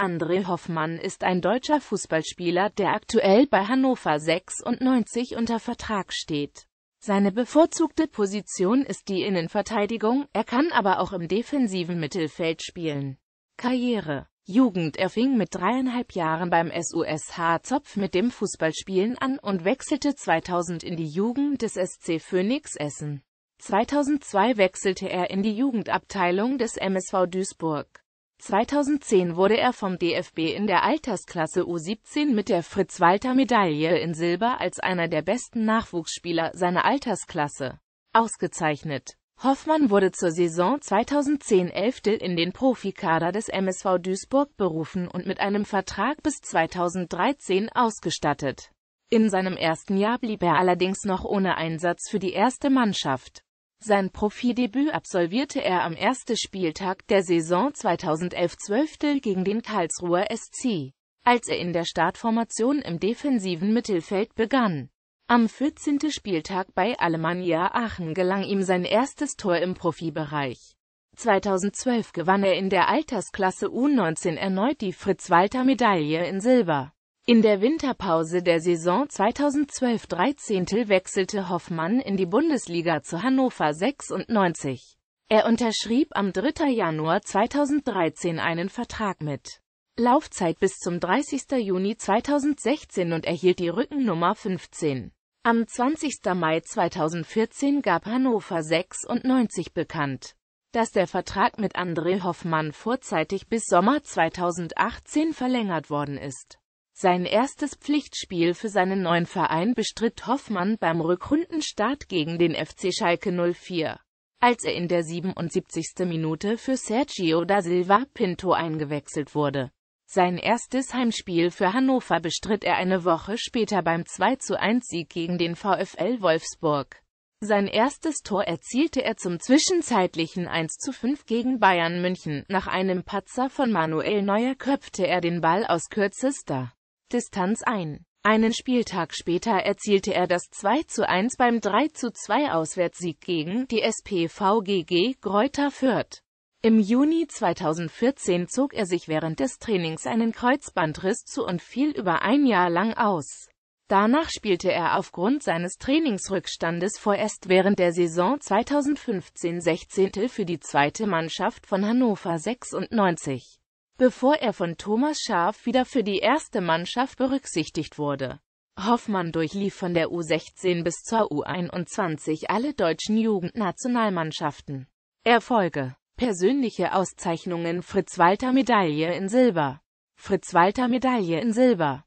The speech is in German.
André Hoffmann ist ein deutscher Fußballspieler, der aktuell bei Hannover 96 unter Vertrag steht. Seine bevorzugte Position ist die Innenverteidigung, er kann aber auch im defensiven Mittelfeld spielen. Karriere Jugend Er fing mit dreieinhalb Jahren beim SuSH Zopf mit dem Fußballspielen an und wechselte 2000 in die Jugend des SC Phönix Essen. 2002 wechselte er in die Jugendabteilung des MSV Duisburg. 2010 wurde er vom DFB in der Altersklasse U17 mit der Fritz-Walter-Medaille in Silber als einer der besten Nachwuchsspieler seiner Altersklasse ausgezeichnet. Hoffmann wurde zur Saison 2010 Elftel in den Profikader des MSV Duisburg berufen und mit einem Vertrag bis 2013 ausgestattet. In seinem ersten Jahr blieb er allerdings noch ohne Einsatz für die erste Mannschaft. Sein Profidebüt absolvierte er am ersten Spieltag der Saison 2011-12 gegen den Karlsruher SC, als er in der Startformation im defensiven Mittelfeld begann. Am 14. Spieltag bei Alemannia Aachen gelang ihm sein erstes Tor im Profibereich. 2012 gewann er in der Altersklasse U19 erneut die Fritz-Walter-Medaille in Silber. In der Winterpause der Saison 2012-13 wechselte Hoffmann in die Bundesliga zu Hannover 96. Er unterschrieb am 3. Januar 2013 einen Vertrag mit Laufzeit bis zum 30. Juni 2016 und erhielt die Rückennummer 15. Am 20. Mai 2014 gab Hannover 96 bekannt, dass der Vertrag mit André Hoffmann vorzeitig bis Sommer 2018 verlängert worden ist. Sein erstes Pflichtspiel für seinen neuen Verein bestritt Hoffmann beim Rückrundenstart gegen den FC Schalke 04, als er in der 77. Minute für Sergio da Silva Pinto eingewechselt wurde. Sein erstes Heimspiel für Hannover bestritt er eine Woche später beim 2:1-Sieg gegen den VfL Wolfsburg. Sein erstes Tor erzielte er zum zwischenzeitlichen 1:5 gegen Bayern München. Nach einem Patzer von Manuel Neuer köpfte er den Ball aus kürzester Distanz ein. Einen Spieltag später erzielte er das 2 zu 1 beim 3 zu 2 Auswärtssieg gegen die SPVGG Greuther Fürth. Im Juni 2014 zog er sich während des Trainings einen Kreuzbandriss zu und fiel über ein Jahr lang aus. Danach spielte er aufgrund seines Trainingsrückstandes vorerst während der Saison 2015-16 für die zweite Mannschaft von Hannover 96 bevor er von Thomas Schaaf wieder für die erste Mannschaft berücksichtigt wurde. Hoffmann durchlief von der U16 bis zur U21 alle deutschen Jugendnationalmannschaften. Erfolge Persönliche Auszeichnungen Fritz-Walter-Medaille in Silber Fritz-Walter-Medaille in Silber